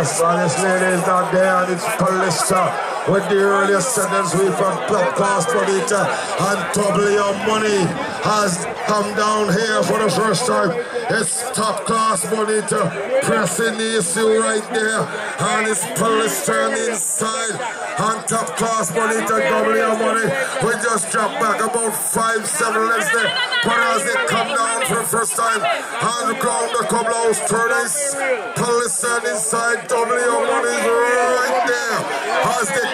Yes, and this lady is not there, it's Calista with the earliest sentence we from Top Class Bonita. And double your money has come down here for the first time. It's Top Class Bonita. Pressing the issue right there. And it's turn inside. And Top Class Bonita double your money. We just dropped back about five, seven less there but as they come down for the first time. On the ground the couple of turns police turn inside double your money right there. As they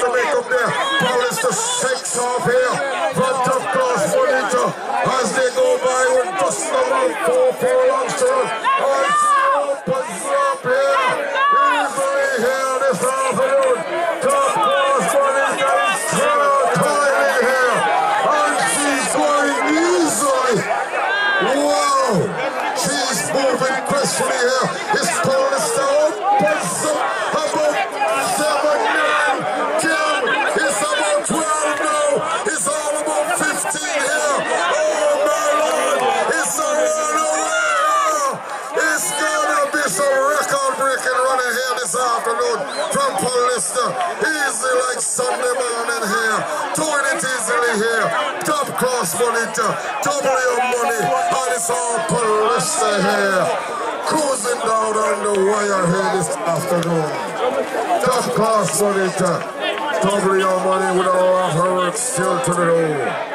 to make up there. Polish the six off here. From top class Bonita as they go by with just about four furlongs to run. Opens up here. Easily here this afternoon. Top class timing here. And she's going easily. Wow! She's moving gracefully here. Record-breaking running here this afternoon from Paulista. Easy like Sunday morning here. Doing it easily here. Top class bonita. Double your money. And it's all Paulista here. Cruising down on the wire here this afternoon. Top class bonita. Double your money with all of her work still to the road.